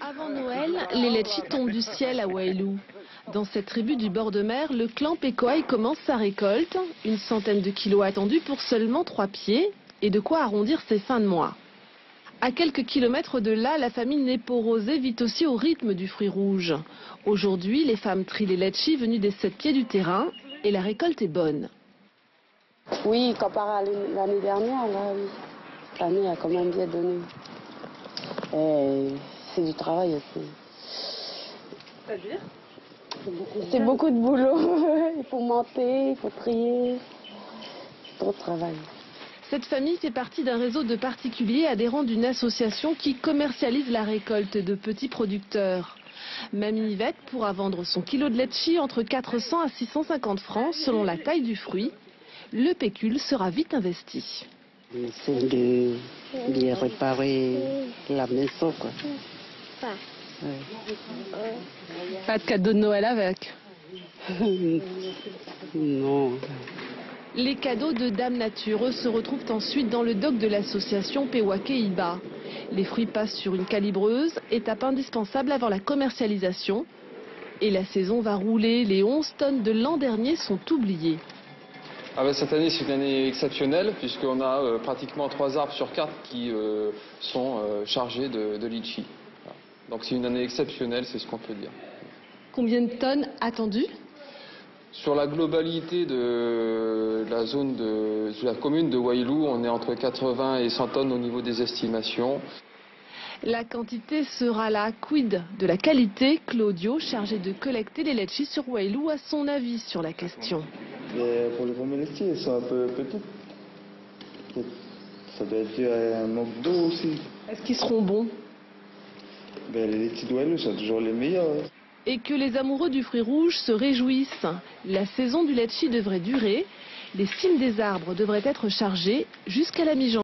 Avant Noël, les letchis tombent du ciel à Wailou. Dans cette tribu du bord de mer, le clan Pekoai commence sa récolte. Une centaine de kilos attendus pour seulement trois pieds et de quoi arrondir ses fins de mois. À quelques kilomètres de là, la famille Nepo-Rosé vit aussi au rythme du fruit rouge. Aujourd'hui, les femmes trient les letchis venus des sept pieds du terrain et la récolte est bonne. Oui, comparé à l'année dernière, là, oui. Cette année a quand même bien donné. C'est du travail aussi. C'est beaucoup de boulot. il faut monter, il faut trier. C'est trop de travail. Cette famille fait partie d'un réseau de particuliers adhérents d'une association qui commercialise la récolte de petits producteurs. Mamie Yvette pourra vendre son kilo de letchi entre 400 à 650 francs selon la taille du fruit. Le pécule sera vite investi. C'est de, réparer la maison, quoi. Pas de cadeau de Noël avec? non. Les cadeaux de Dame Nature se retrouvent ensuite dans le dock de l'association Pewake Iba. Les fruits passent sur une calibreuse, étape indispensable avant la commercialisation. Et la saison va rouler, les 11 tonnes de l'an dernier sont oubliées. Ah ben, cette année, c'est une année exceptionnelle, puisqu'on a euh, pratiquement trois arbres sur quatre qui euh, sont euh, chargés de, de litchi. Voilà. Donc c'est une année exceptionnelle, c'est ce qu'on peut dire. Combien de tonnes attendues? Sur la globalité de la zone de, de la commune de Wailou, on est entre 80 et 100 tonnes au niveau des estimations. La quantité sera la quid de la qualité. Claudio, chargé de collecter les letchis sur Wailou, a son avis sur la question. Mais pour les laitiers, elles sont un peu petites. Ça doit être dû à un manque d'eau aussi. Est-ce qu'ils seront bons? Ben, les laitiers d'Ouellou sont toujours les meilleurs. hein. Et que les amoureux du fruit rouge se réjouissent. La saison du litchi devrait durer. Les cimes des arbres devraient être chargées jusqu'à la mi-janvier.